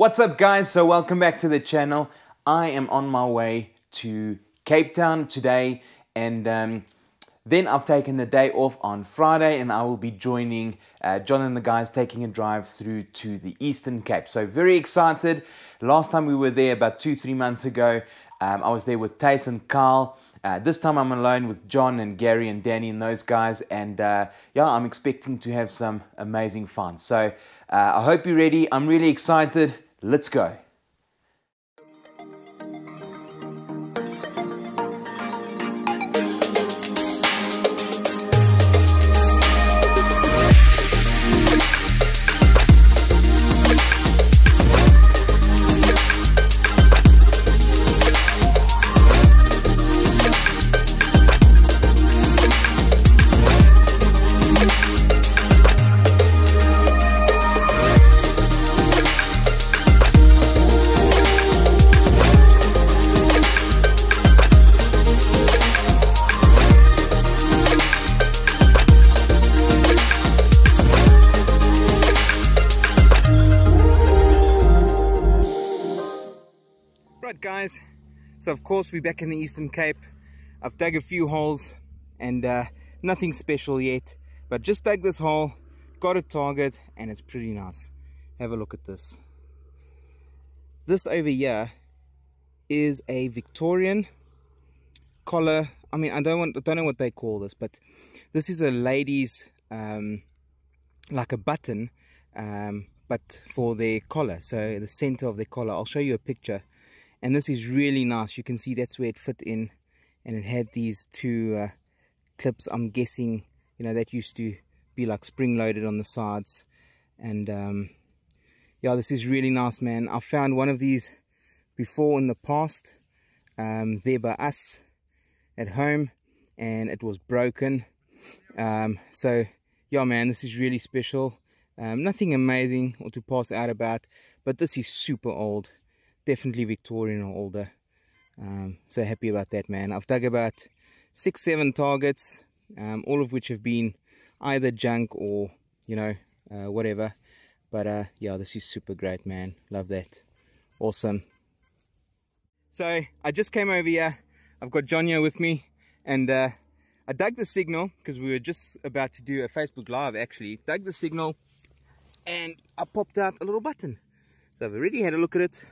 What's up guys? So welcome back to the channel. I am on my way to Cape Town today and um, then I've taken the day off on Friday and I will be joining uh, John and the guys taking a drive through to the Eastern Cape. So very excited. Last time we were there about two, three months ago, um, I was there with Tace and Carl. Uh, this time I'm alone with John and Gary and Danny and those guys, and uh, yeah, I'm expecting to have some amazing fun. So uh, I hope you're ready. I'm really excited. Let's go. Of course we're back in the Eastern Cape. I've dug a few holes and uh, nothing special yet, but just dug this hole, got a target and it's pretty nice. Have a look at this. This over here is a Victorian collar. I mean, I don't want, I don't know what they call this, but this is a lady's, um, like a button, um, but for their collar. So the center of their collar. I'll show you a picture and this is really nice. You can see that's where it fit in. And it had these two uh, clips I'm guessing you know that used to be like spring loaded on the sides. And um, yeah this is really nice man. I found one of these before in the past um, there by us at home and it was broken. Um, so yeah man this is really special. Um, nothing amazing or to pass out about but this is super old definitely Victorian or older. Um, so happy about that, man. I've dug about six, seven targets, um, all of which have been either junk or, you know, uh, whatever. But uh, yeah, this is super great, man. Love that. Awesome. So I just came over here. I've got John here with me and uh, I dug the signal because we were just about to do a Facebook Live actually. Dug the signal and I popped out a little button. So I've already had a look at it.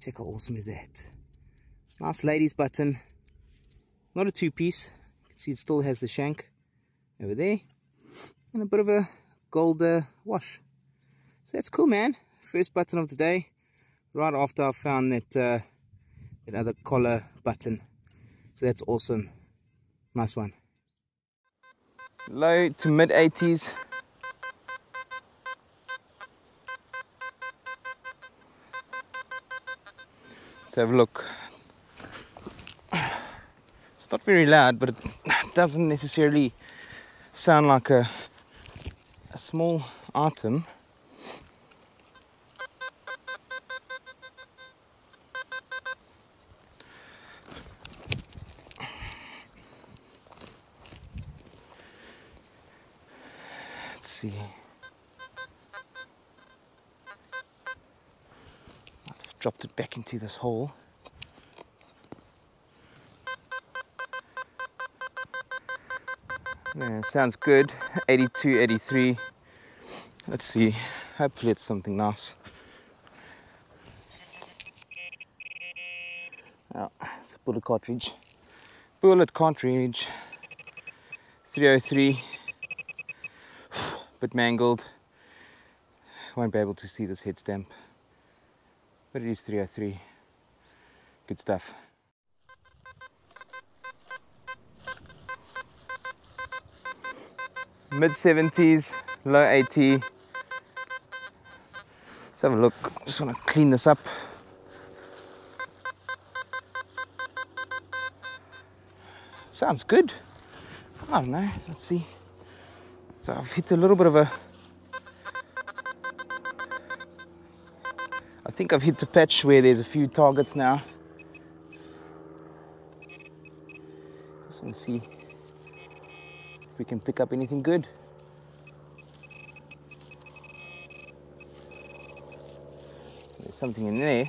Check how awesome is that. It's a nice ladies button. Not a two-piece. You can see it still has the shank over there. And a bit of a gold uh, wash. So that's cool, man. First button of the day. Right after I found that, uh, that other collar button. So that's awesome. Nice one. Low to mid 80s. Have a look. It's not very loud, but it doesn't necessarily sound like a, a small item. Let's see. Into this hole. Yeah, sounds good. 82, 83. Let's see. Hopefully it's something nice. Oh, it's a bullet cartridge. Bullet cartridge. 303. But mangled. Won't be able to see this head stamp but it is 303 good stuff. Mid 70s low 80 let's have a look. Just want to clean this up. Sounds good. I don't know. Let's see. So I've hit a little bit of a think I've hit the patch where there's a few targets now. Just want to see if we can pick up anything good. There's something in there.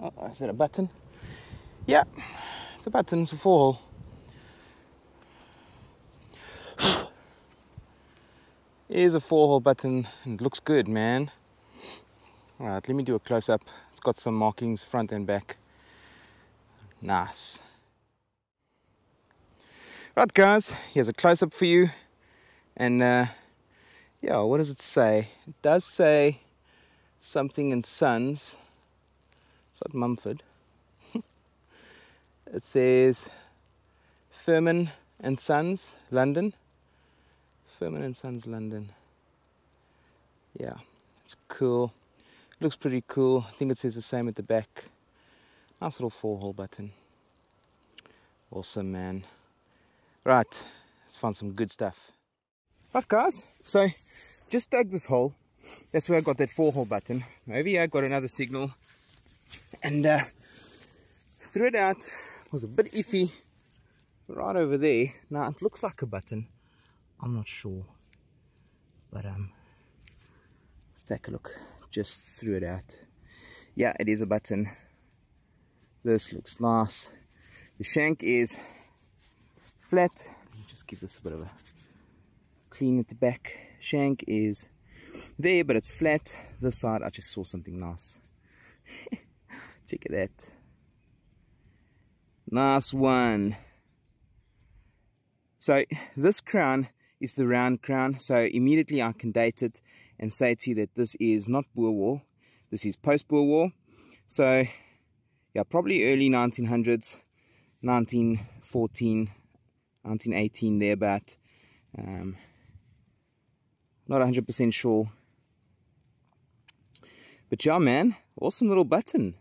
Oh, is that a button? Yeah, it's a button, it's a four hole. Here's a four hole button and it looks good, man. Alright, let me do a close up. It's got some markings front and back. Nice. Right guys, here's a close up for you. And uh, yeah, what does it say? It does say something in Sons. It's not Mumford. it says Firmin and Sons, London. Firmin and Sons, London. Yeah, it's cool. Looks pretty cool. I think it says the same at the back. Nice little four hole button. Awesome, man. Right, let's find some good stuff. Right, guys, so just dug this hole. That's where I got that four hole button. Over here I got another signal and uh, threw it out. It was a bit iffy right over there. Now it looks like a button. I'm not sure, but um, let's take a look. Just threw it out. Yeah, it is a button. This looks nice. The shank is flat. just give this a bit of a clean at the back. Shank is there, but it's flat. This side, I just saw something nice. Check it out. Nice one. So this crown is the round crown. So immediately I can date it and say to you that this is not Boer War. This is post-Boer War. So yeah, probably early 1900s, 1914, 1918 there, but um, not 100% sure. But yeah, man, awesome little button.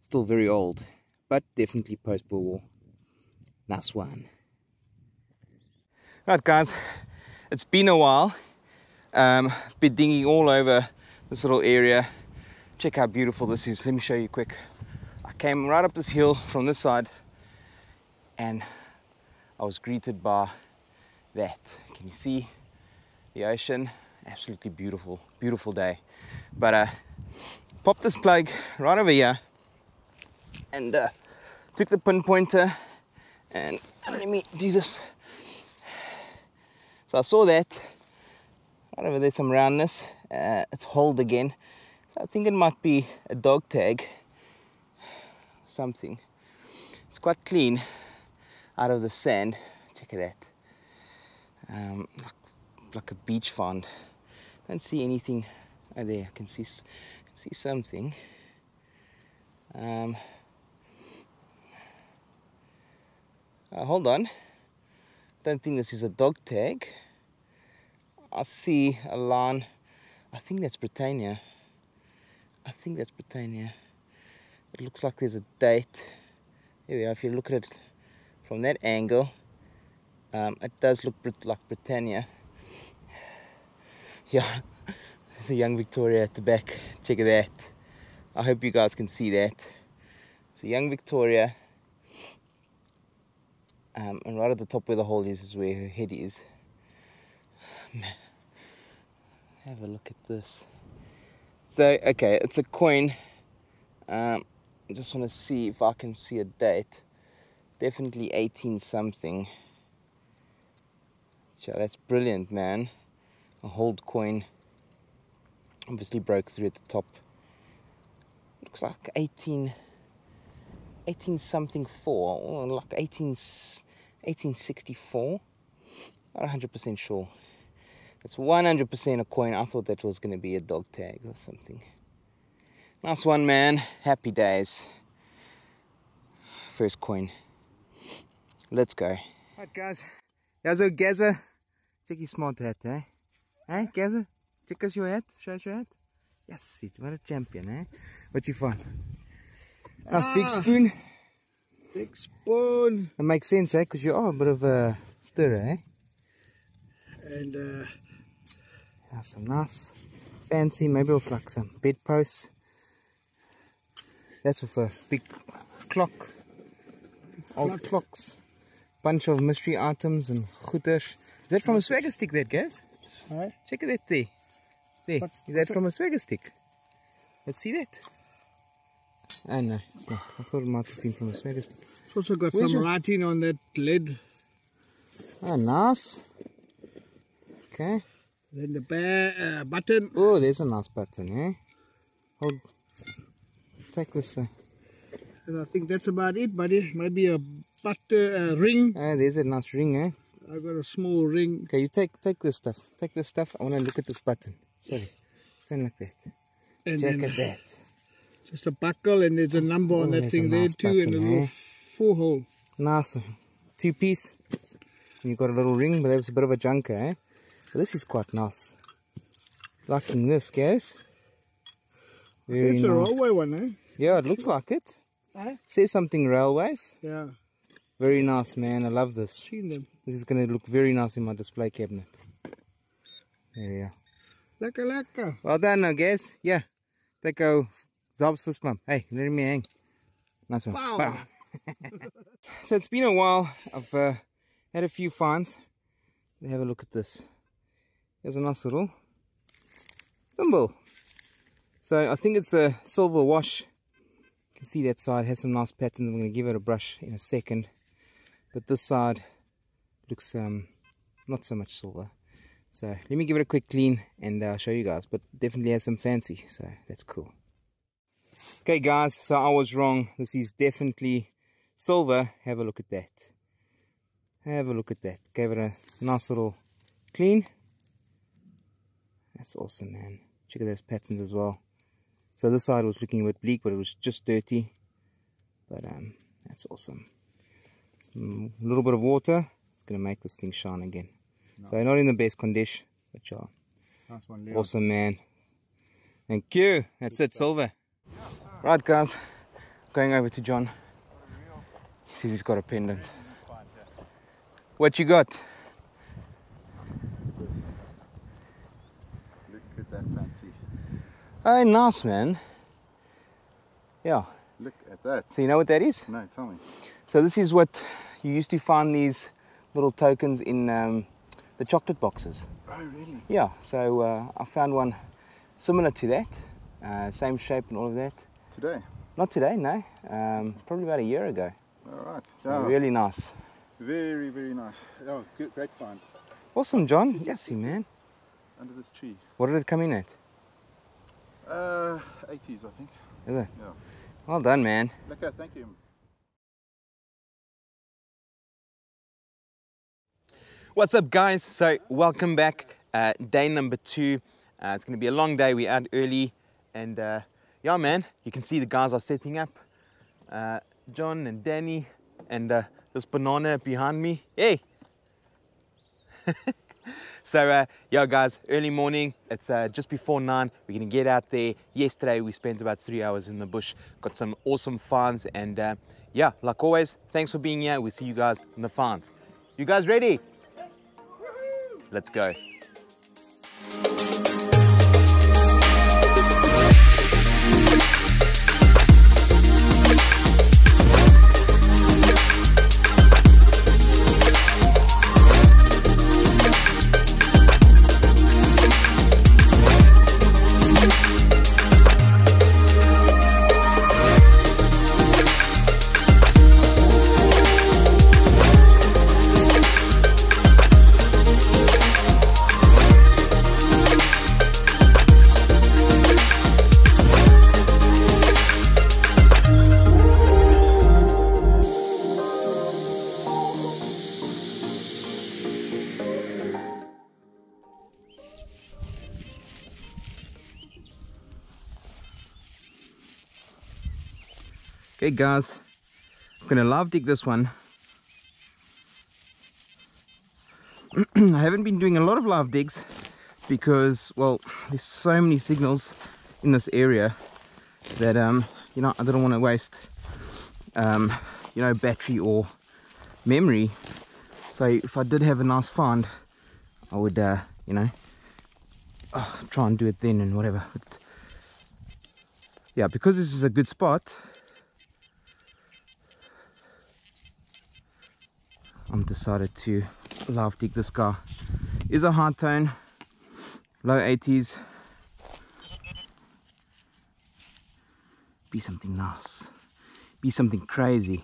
Still very old, but definitely post-Boer War. Nice one. Right, guys, it's been a while. Um, been dinging all over this little area. Check how beautiful this is. Let me show you quick. I came right up this hill from this side and I was greeted by that. Can you see the ocean? Absolutely beautiful, beautiful day. But uh, popped this plug right over here and uh, took the pinpointer and let me do this. So I saw that right over there, some roundness. Uh, it's hold again. So I think it might be a dog tag, something. It's quite clean out of the sand. Check it out. Um, like, a beach fond. Don't see anything oh, there. I can see see something. Um, uh, hold on. Don't think this is a dog tag. I see a line. I think that's Britannia. I think that's Britannia. It looks like there's a date. Here we are. If you look at it from that angle um, it does look like Britannia. Yeah. There's a young Victoria at the back. Check that I hope you guys can see that. A young Victoria um, and right at the top where the hole is is where her head is. Have a look at this. So okay it's a coin um, I just want to see if I can see a date. Definitely 18 something. So that's brilliant man. A hold coin. Obviously broke through at the top. Looks like 18 18 something 4 or like 18 1864 not 100% sure. That's 100% a coin. I thought that was going to be a dog tag or something nice one man happy days first coin Let's go. Alright guys, ja zo Gazza. Check your smart hat, eh? Hey Gazza, check us your hat, show us your hat. Yes, it, what a champion, eh? What you find? Nice ah, big spoon. Big spoon. It makes sense, eh? Because you are a bit of a stirrer, eh? And uh yeah, some nice fancy, maybe with like some bedposts. That's with a big clock. Old clock. clocks bunch of mystery items and goeders. Is that from a swagger stick that, guys? Huh? Check that there. There. What- Is that from a swagger stick? Let's see that. Oh no, it's not. I thought it might have been from a swagger stick. It's also got Where's some writing on that lid. Oh, nice. Okay. Then the bear, uh, button. Oh, there's a nice button, eh? Hold. Take this. Uh, And I think that's about it, buddy. Maybe a butter uh, ring. oh, there's a nice ring, eh? I got a small ring. Okay, you take take this stuff. Take this stuff. I want to look at this button. Sorry. Stand like that. And Check at that. just a buckle, and there's a number Oh, on that thing a there nice too, and a little eh? four hole. Nice. Two piece. And you got a little ring, but that was a bit of a junker, eh? But this is quite nice. Liking this, guys. Very It's a railway one, eh? Yeah, it looks like it. Eh? Says something railways. Yeah, Very nice, man. I love this. seen them. This is going to look very nice in my display cabinet. There we are. Lekker, lekker. Well done I guess. Yeah. Take go. Zob's fist bump. Hey, let me hang. Nice one. Wow. so it's been a while. I've uh, had a few finds. Let have a look at this. There's a nice little thimble. So I think it's a silver wash. You can see that side has some nice patterns. I'm going to give it a brush in a second. But this side looks um, not so much silver. So let me give it a quick clean and uh, show you guys. But definitely has some fancy. So that's cool. Okay guys, so I was wrong. This is definitely silver. Have a look at that. Have a look at that. Gave it a nice little clean. That's awesome, man. Check out those patterns as well. So this side was looking a bit bleak, but it was just dirty. But um, that's awesome. Some little bit of water. It's gonna make this thing shine again. So not in the best condition, but yeah, Nice one, Leon. awesome, man. Thank you. That's it, silver. Right, guys. Going over to John. He says he's got a pendant. What you got? Look at that fancy. Oh, nice, man. Yeah. Look at that. So you know what that is? No, tell me. So this is what you used to find these little tokens in um, the chocolate boxes. Oh, really? Yeah. So uh, I found one similar to that, uh, same shape and all of that. Today? Not today, no. Um, probably about a year ago. All right. So yeah, really nice. very, very nice. Oh, good, great find. Awesome, John. Yes, he man. Under this tree. What did it come in at? Uh, 80s, I think. Is it? Yeah. Well done, man. Lekker, thank you. What's up, guys? So welcome back. Uh, day number two. Uh, it's going to be a long day. We're out early, and uh, yeah, man, you can see the guys are setting up. Uh, John and Danny, and uh, this banana behind me. Hey. so uh, yeah, guys, early morning. It's uh, just before nine. We're gonna get out there. Yesterday we spent about three hours in the bush. Got some awesome finds, and uh, yeah, like always, thanks for being here. We'll see you guys in the finds. You guys ready? Let's go. Guys, I'm gonna love dig this one. I haven't been doing a lot of live digs because, well, there's so many signals in this area that, um, you know, I didn't want to waste, um, you know, battery or memory. So if I did have a nice find, I would, uh, you know, uh, try and do it then and whatever. But yeah, because this is a good spot, I'm decided to love dig this car Is a hard tone, low 80s. Be something nice. Be something crazy.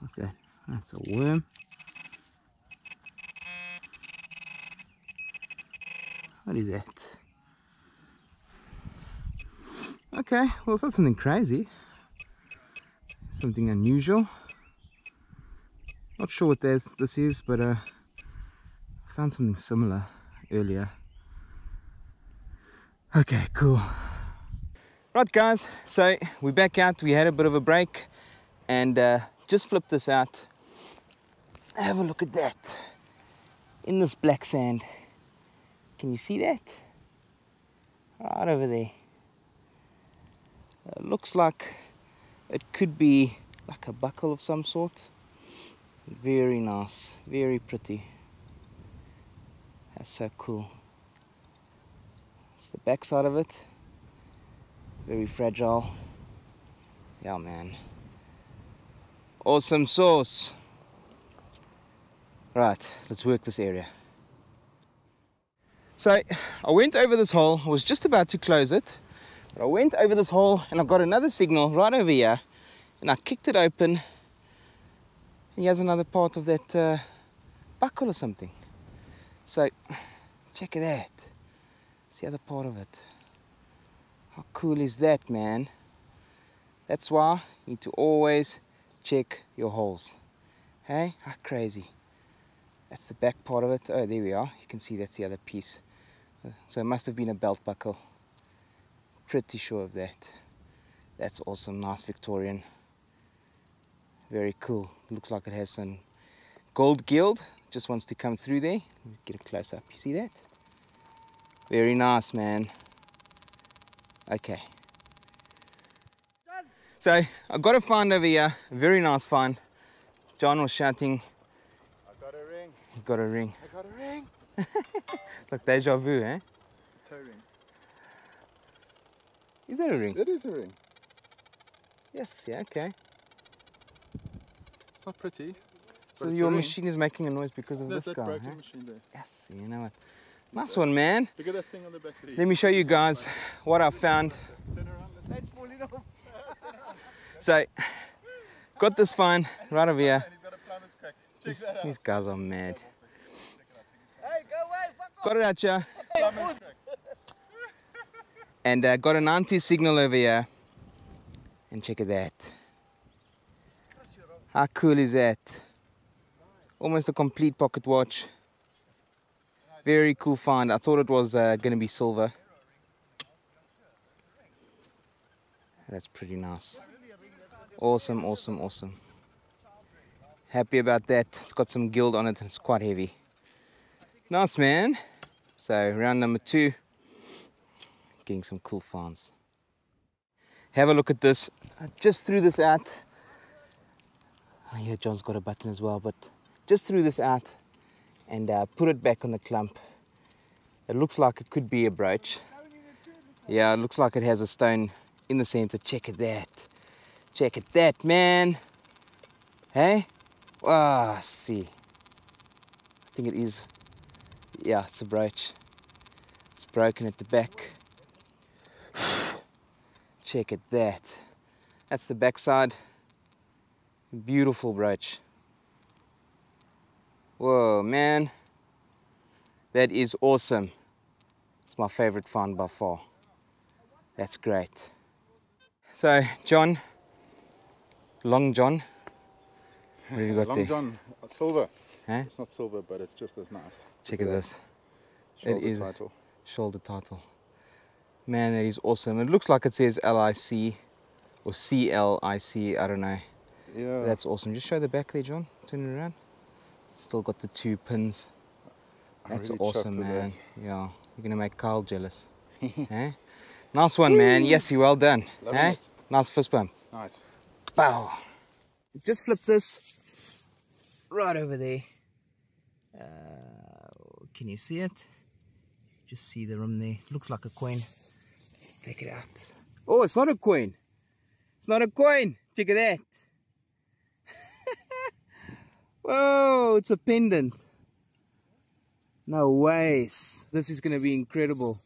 What's that? That's a worm. What is that? Okay, well it's not something crazy. Something unusual. Not sure what this, this is, but uh, I found something similar earlier. Okay, cool. Right guys, so we're back out. We had a bit of a break and uh, just flipped this out. Have a look at that. In this black sand. Can you see that? Right over there. It looks like it could be like a buckle of some sort. Very nice, very pretty. That's so cool. It's the back side of it. Very fragile. Yeah, man. Awesome sauce. Right, let's work this area. So I went over this hole, I was just about to close it. But I went over this hole and I got another signal right over here. And I kicked it open. And here's another part of that uh, buckle or something. So check it out. It's the other part of it. How cool is that, man? That's why you need to always check your holes. Hey, how crazy. That's the back part of it. Oh, there we are. You can see that's the other piece. So it must have been a belt buckle. Pretty sure of that. That's awesome. Nice Victorian. Very cool. Looks like it has some gold gild. Just wants to come through there. Get a close up. You see that? Very nice, man. Okay. So I've got a find over here. Very nice find. John was shouting. I got a ring. He got a ring. I got a ring. Like deja vu, eh? Toe ring. Is that a ring? It is a ring. Yes, yeah, okay. It's not pretty. So but it's a your machine is making a noise because of There's this guy, broken huh? machine there. Yes, you know what. Nice one, man. Look at that thing on the back of the Let me show you guys what I found. Turn around. Let's falling off. So, got this find right over here. And he's got a plumber's crack. These, these guys are mad. Hey, go away, fuck Got it out crack. And uh, got an anti signal over here. And check it that. How cool is that? Almost a complete pocket watch. Very cool find. I thought it was uh, going to be silver. That's pretty nice. Awesome, awesome, awesome. Happy about that. It's got some gild on it and it's quite heavy. Nice, man. So, round number two getting some cool finds. Have a look at this. I just threw this out. Oh, yeah, John's got a button as well, but just threw this out and uh, put it back on the clump. It looks like it could be a brooch. Yeah, it looks like it has a stone in the center. Check it that. Check it that, man. Hey? Ah, see. I think it is. Yeah, it's a brooch. It's broken at the back. Check it that. That's the backside. Beautiful brooch. Whoa, man. That is awesome. It's my favorite find by far. That's great. So, John, Long John, what have you got Long there? John, silver. Huh? It's not silver, but it's just as nice. Check at this. Shoulder is- title. shoulder title. Man, that is awesome. It looks like it says LIC or CLIC, I don't know. Yeah. That's awesome. Just show the back there, John. Turn it around. Still got the two pins. That's really awesome, man. that. Yeah, you're gonna make Kyle jealous. eh? Nice one, man. Yes, you well done. Eh? it. Nice fist bump. Nice. Bow. Just flip this right over there. Uh, can you see it? just see the rim there. Looks like a coin. Take it out. Oh, it's not a coin. It's not a coin. Check it out. Whoa, it's a pendant. No ways. This is going to be incredible.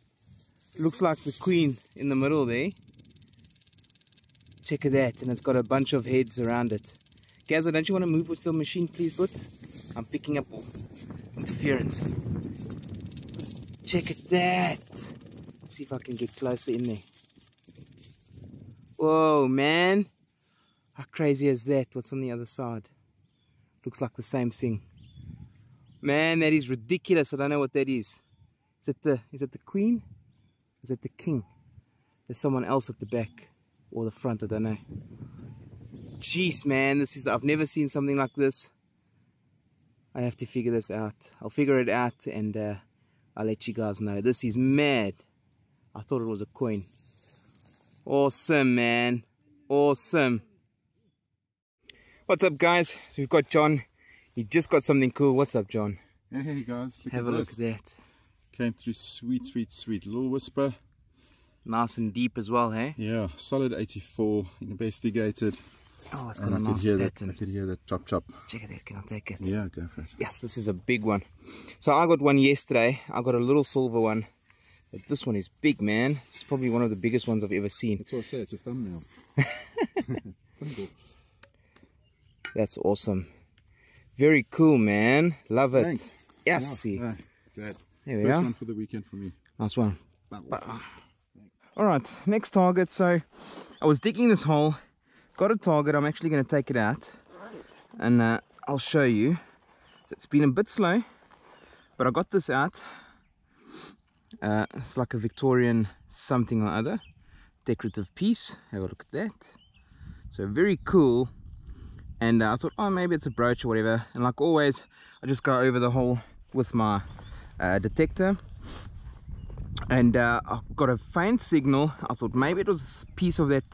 Looks like the queen in the middle there. Check it out. And it's got a bunch of heads around it. Gazza, don't you want to move with the machine, please, but I'm picking up interference. Check it that. See if I can get closer in there. Whoa, man. How crazy is that? What's on the other side? Looks like the same thing. Man, that is ridiculous. I don't know what that is. Is it the is it the queen? Is it the king? There's someone else at the back or the front, I don't know. Jeez, man, this is I've never seen something like this. I have to figure this out. I'll figure it out and uh, I'll let you guys know. This is mad. I thought it was a coin. Awesome, man. Awesome. What's up, guys? So we've got John. He just got something cool. What's up, John? Hey guys, look Have a this. look at that. Came through sweet, sweet, sweet. Little whisper. Nice and deep as well, hey? Yeah, solid 84, investigated. Oh, it's got And a I could nice hear that. I could hear that chop chop. Check it out. Can I take it? Yeah, go for it. Yes, this is a big one. So I got one yesterday. I got a little silver one. But this one is big, man. It's probably one of the biggest ones I've ever seen. That's what I say. It's a thumbnail. That's awesome. Very cool, man. Love it. Thanks. Yes, Yeah, right, There we First are. one for the weekend for me. Nice one. All right, next target. So I was digging this hole, got a target. I'm actually going to take it out and uh, I'll show you. It's been a bit slow, but I got this out. Uh, it's like a Victorian something or other, decorative piece. Have a look at that. So very cool. And uh, I thought, oh, maybe it's a brooch or whatever. And like always, I just go over the hole with my uh, detector and uh, I got a faint signal. I thought maybe it was a piece of that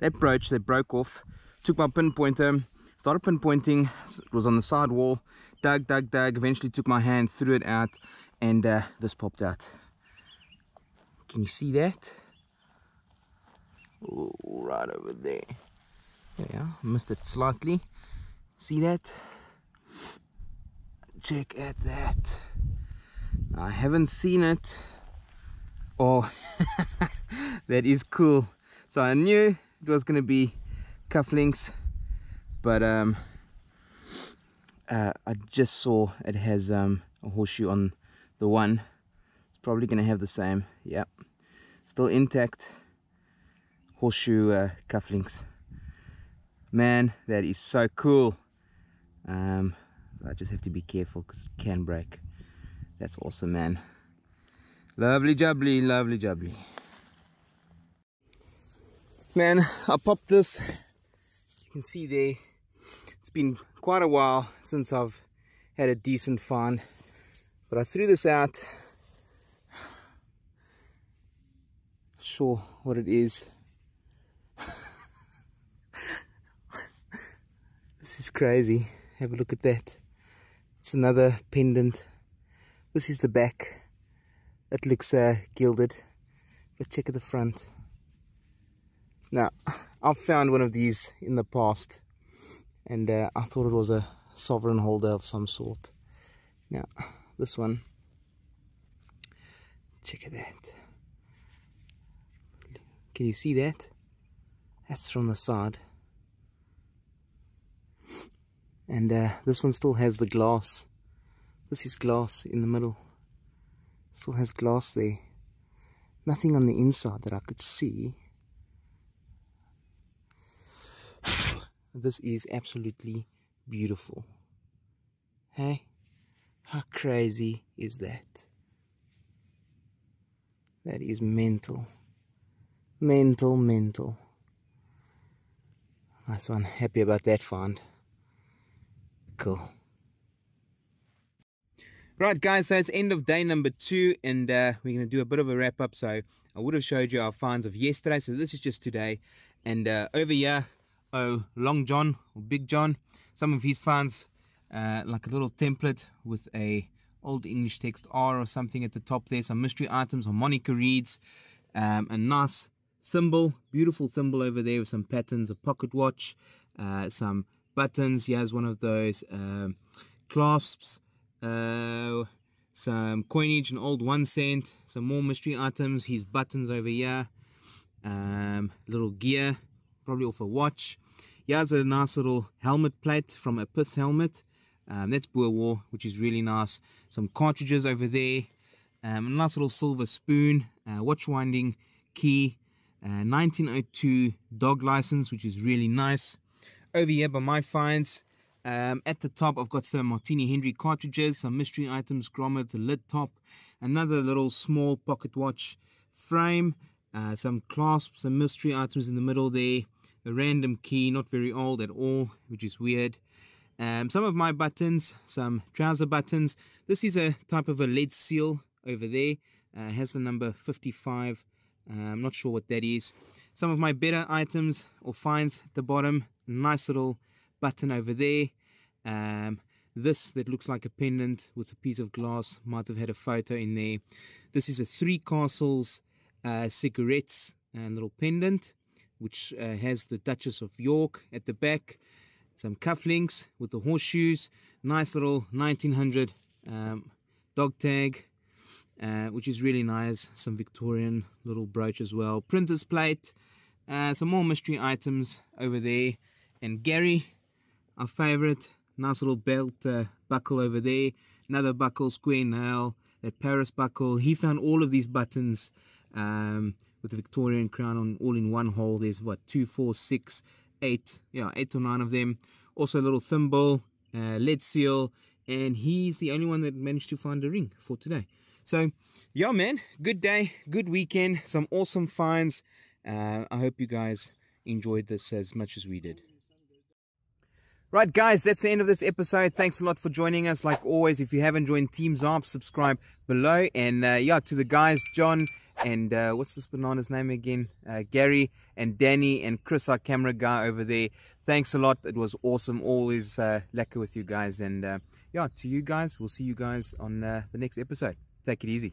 that brooch that broke off. Took my pinpointer, started pinpointing. Was on the side wall. Dug, dug, dug. Eventually took my hand, threw it out, and uh, this popped out. Can you see that? Oh, right over there. Yeah, missed it slightly. See that? Check at that. I haven't seen it Oh, that is cool. So I knew it was to be cufflinks, but um, uh, I just saw it has um, a horseshoe on the one. It's probably to have the same. Yep, still intact horseshoe uh, cufflinks. Man, that is so cool. Um, I just have to be careful because it can break. That's awesome, man. Lovely jubbly, lovely jubbly. Man, I popped this. You can see there. It's been quite a while since I've had a decent find. But I threw this out. Sure what it is. this is crazy. Have a look at that. It's another pendant. This is the back it looks uh, gilded but check at the front now I've found one of these in the past and uh, I thought it was a sovereign holder of some sort now this one check it out. can you see that that's from the side and uh, this one still has the glass this is glass in the middle Still has glass there. Nothing on the inside that I could see. This is absolutely beautiful. Hey? How crazy is that? That is mental. Mental, mental. Nice one. Happy about that find. Cool. Right, guys, so it's end of day number two, and uh, we're going to do a bit of a wrap up. So, I would have showed you our finds of yesterday, so this is just today. And uh, over here, oh, Long John or Big John, some of his fans, uh, like a little template with a old English text R or something at the top there. Some mystery items, harmonica reeds, um, a nice thimble, beautiful thimble over there with some patterns, a pocket watch, uh, some buttons. He has one of those um, clasps, uh, some coinage, an old one cent, some more mystery items. His buttons over here, um, little gear, probably off a watch. Here's a nice little helmet plate from a pith helmet. Um, that's Boer War, which is really nice. Some cartridges over there. Um, a nice little silver spoon, uh, watch winding key, uh, 1902 dog license, which is really nice. Over here by my finds, um, at the top, I've got some Martini Henry cartridges, some mystery items, grommet, lid top, another little small pocket watch frame, uh, some clasps, some mystery items in the middle there, a random key, not very old at all, which is weird. Um, some of my buttons, some trouser buttons. This is a type of a lead seal over there. Uh, has the number 55. Uh, I'm not sure what that is. Some of my better items or finds at the bottom. Nice little button over there. Um, this that looks like a pendant with a piece of glass might have had a photo in there. This is a Three Castles uh, cigarettes and little pendant which uh, has the Duchess of York at the back. Some cufflinks with the horseshoes. Nice little 1900 um, dog tag uh, which is really nice. Some Victorian little brooch as well. Printer's plate. Uh, some more mystery items over there. And Gary, our favorite, nice little belt uh, buckle over there. Another buckle, square nail, that Paris buckle. He found all of these buttons um, with the Victorian crown on all in one hole. There's what, two, four, six, eight, yeah, eight or nine of them. Also a little thimble, uh, lead seal, and he's the only one that managed to find a ring for today. So, yeah, man, good day, good weekend, some awesome finds. Uh, I hope you guys enjoyed this as much as we did. Right, guys, that's the end of this episode. Thanks a lot for joining us. Like always, if you haven't joined Team Zarrps, subscribe below. And uh, yeah, to the guys, John and uh, what's this banana's name again? Uh, Gary and Danny and Chris, our camera guy over there. Thanks a lot. It was awesome. Always uh, lekker with you guys. And uh, yeah, to you guys, we'll see you guys on uh, the next episode. Take it easy.